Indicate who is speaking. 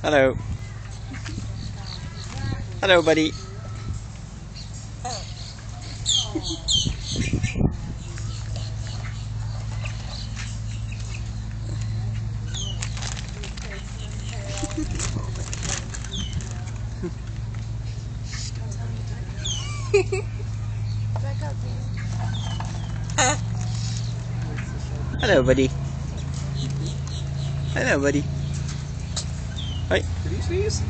Speaker 1: Hello. Hello, buddy. Hello, buddy. Hello, buddy. Hi.
Speaker 2: Did he sneeze?